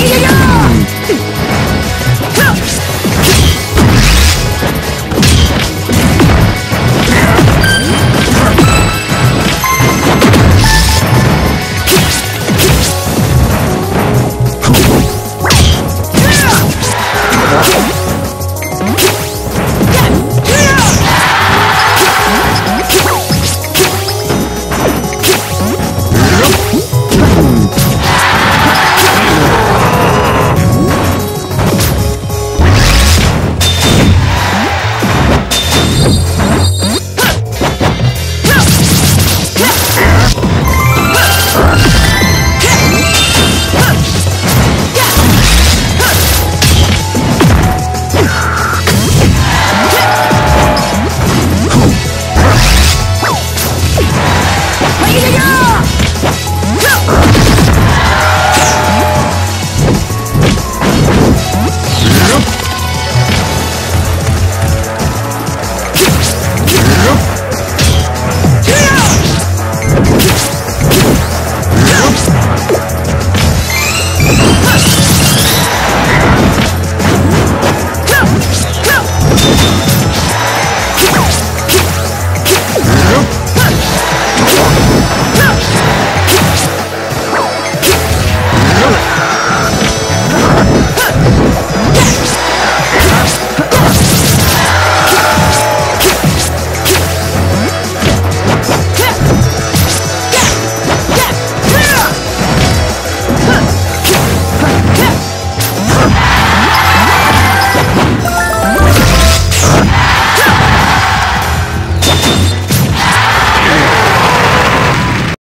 Yeah!